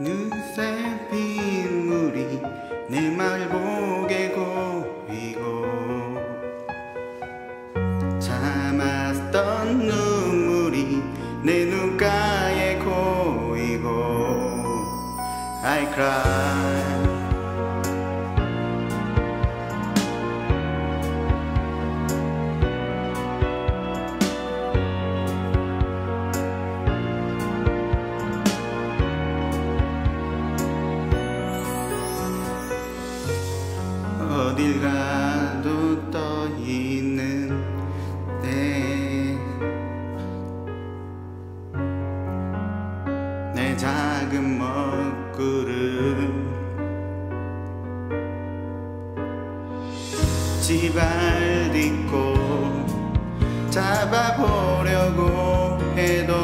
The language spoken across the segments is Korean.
눈새 빗물이 내 말복에 고이고 참았던 눈물이 내 눈가에 고이고 I cry 어딜 가도 떠 있는 내, 내 작은 먹구름. 지발 딛고 잡아보려고 해도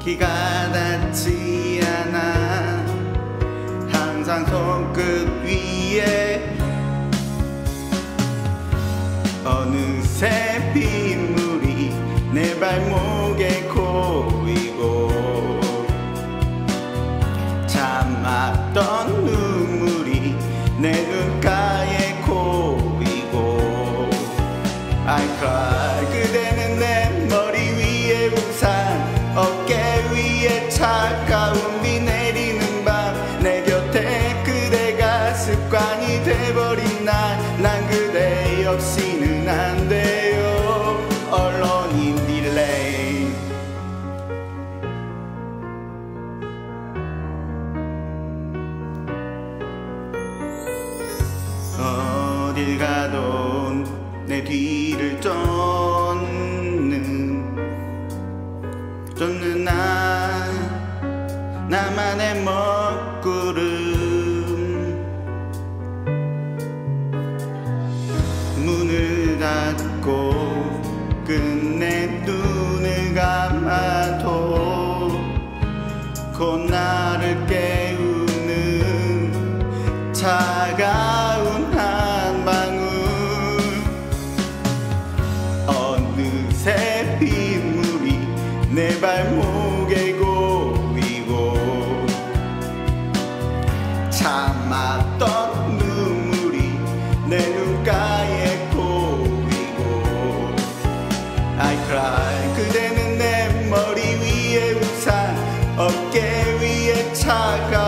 기가 닿지 발목에 고이고 참았던 눈물이 내 눈가에 고이고 I cry 그대는 내 머리 위에 우산 어깨 위에 차가운 비 내리는 밤. 내 곁에 그대가 습관이 돼버린 날. 난 그대 없이는 안돼 쫓는 나 나만의 먹구름. 문을 닫고 끝내 눈을 감아도 곧 나를 깨 내 발목에 고이고 참았던 눈물이 내 눈가에 고이고 I cry 그대는 내 머리 위에 우산 어깨 위에 차가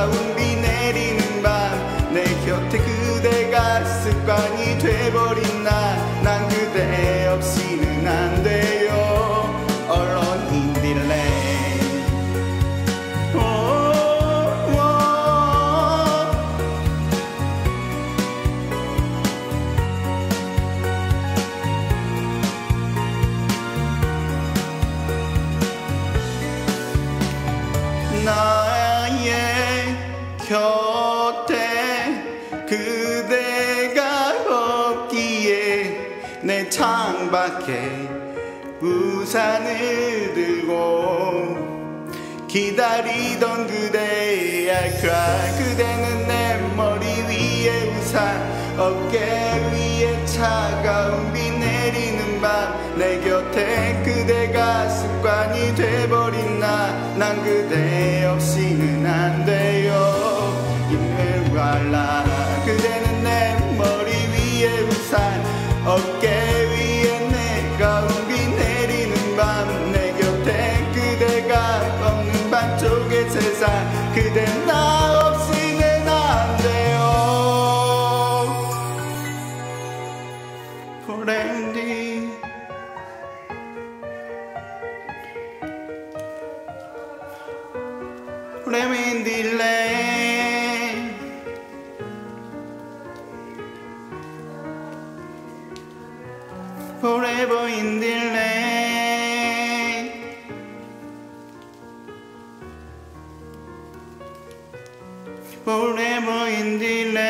내 창밖에 우산을 들고 기다리던 그대의 알카 그대는 내 머리 위에 우산 어깨 위에 차가운 비 내리는 밤. 내 곁에 그대가 습관이 돼버린 나 난 그대 없이는 안 돼요. 임멜 세상 그대 나 없이는 안 돼요. 딜레이 Forever in delay forever in the land.